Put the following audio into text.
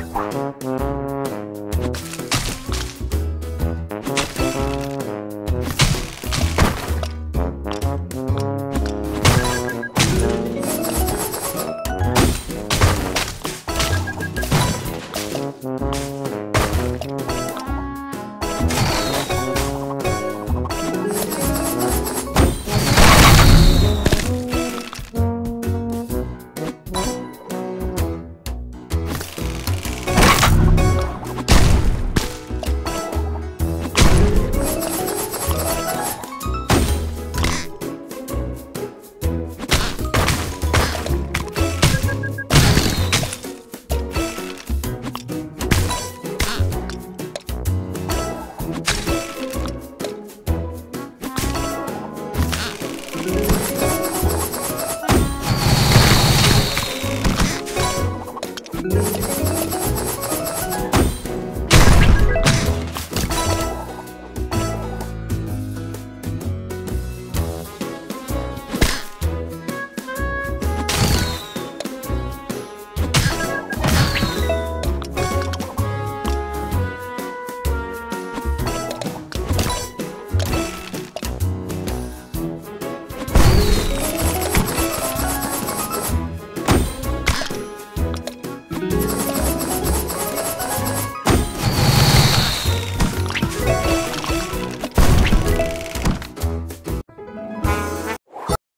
Música